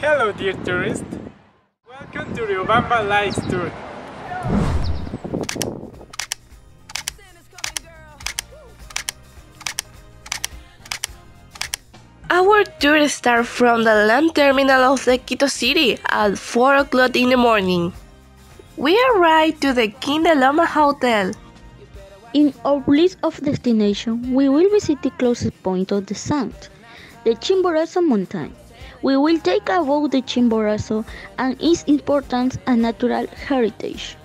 Hello dear tourist. Welcome to Riobamba Lights Tour. Our tour starts from the land terminal of the Quito City at 4 o'clock in the morning. We arrive to the King de Hotel. In our list of destinations, we will visit the closest point of the sound, the Chimborazo mountain. We will take about the Chimborazo and its importance and natural heritage.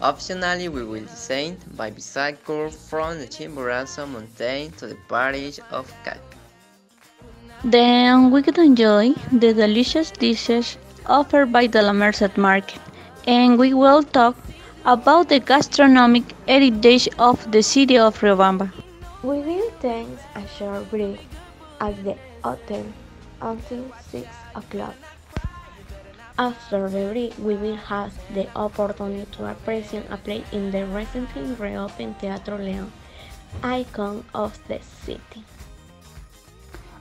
Optionally, we will descend by bicycle from the Chimborazo mountain to the parish of Calpi. Then we can enjoy the delicious dishes offered by the La Merced Market, and we will talk about the gastronomic heritage of the city of Riobamba. We will take a short break at the hotel until 6 o'clock. After the break, we will have the opportunity to appreciate a play in the recently reopened Teatro León, icon of the city.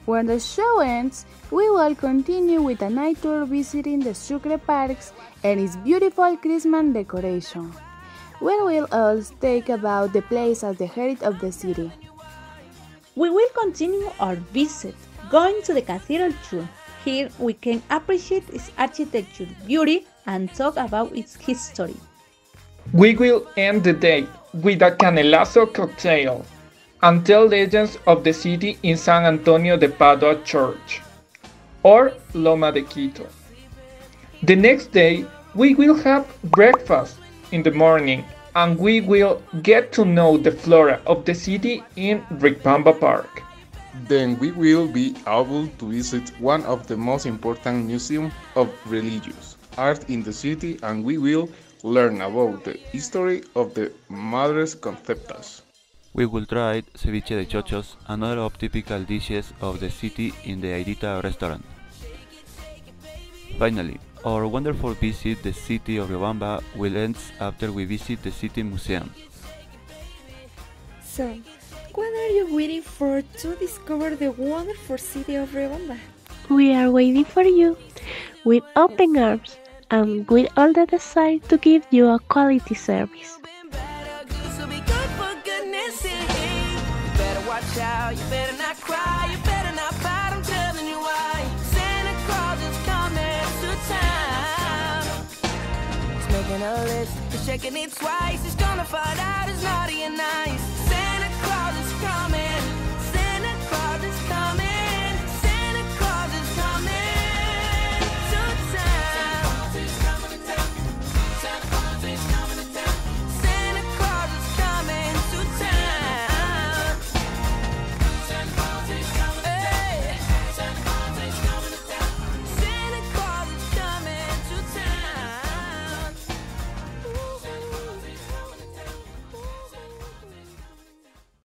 When the show ends, we will continue with a night tour visiting the Sucre Parks and its beautiful Christmas decoration. We will also take about the place as the heart of the city. We will continue our visit, going to the cathedral too. Here we can appreciate its architecture beauty and talk about its history. We will end the day with a canelazo cocktail and tell legends of the city in San Antonio de Padua Church or Loma de Quito. The next day, we will have breakfast in the morning and we will get to know the flora of the city in Riobamba Park. Then we will be able to visit one of the most important museums of religious art in the city and we will learn about the history of the Madres Conceptas. We will try ceviche de chochos, another of typical dishes of the city in the Airita restaurant. Finally, our wonderful visit the city of Riobamba will end after we visit the city museum. So, what are you waiting for to discover the wonderful city of Riobamba? We are waiting for you with open arms and with all the desire to give you a quality service. watch out. You better not cry, you better not fight. I'm telling you why. Santa Claus is coming to town. He's making a list, he's checking it twice. He's gonna find out it's naughty and nice.